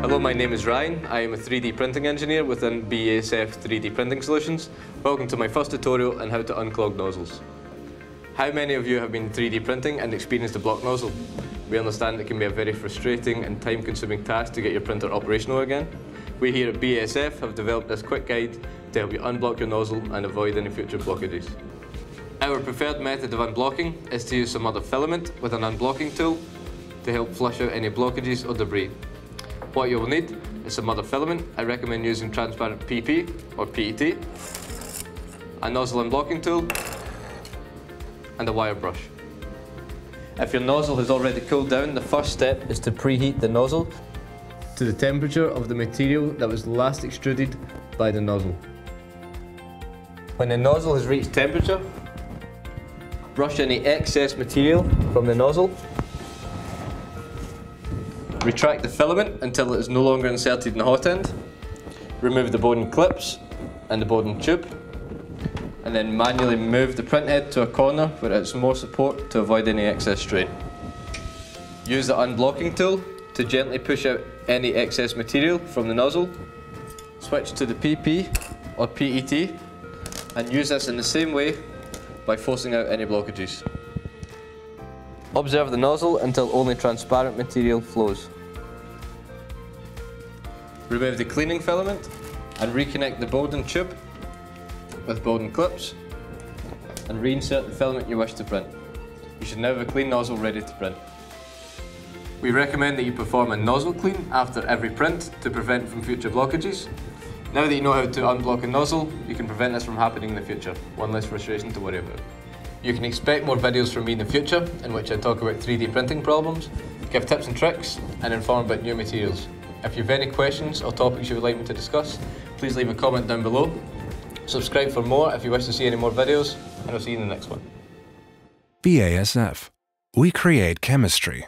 Hello, my name is Ryan. I am a 3D printing engineer within BASF 3D Printing Solutions. Welcome to my first tutorial on how to unclog nozzles. How many of you have been 3D printing and experienced a blocked nozzle? We understand it can be a very frustrating and time-consuming task to get your printer operational again. We here at BASF have developed this quick guide to help you unblock your nozzle and avoid any future blockages. Our preferred method of unblocking is to use some other filament with an unblocking tool to help flush out any blockages or debris. What you will need is some other filament. I recommend using transparent PP or PET, a nozzle unblocking tool, and a wire brush. If your nozzle has already cooled down, the first step is to preheat the nozzle to the temperature of the material that was last extruded by the nozzle. When the nozzle has reached temperature, brush any excess material from the nozzle Retract the filament until it is no longer inserted in the hot end. Remove the Bowden clips and the Bowden tube. And then manually move the printhead to a corner where it's more support to avoid any excess strain. Use the unblocking tool to gently push out any excess material from the nozzle. Switch to the PP or PET and use this in the same way by forcing out any blockages. Observe the nozzle until only transparent material flows. Remove the cleaning filament and reconnect the Bowden tube with Bowden clips and reinsert the filament you wish to print. You should now have a clean nozzle ready to print. We recommend that you perform a nozzle clean after every print to prevent from future blockages. Now that you know how to unblock a nozzle, you can prevent this from happening in the future. One less frustration to worry about. You can expect more videos from me in the future in which I talk about 3D printing problems, give tips and tricks, and inform about new materials. If you have any questions or topics you would like me to discuss, please leave a comment down below. Subscribe for more if you wish to see any more videos, and I'll see you in the next one. BASF. We create chemistry.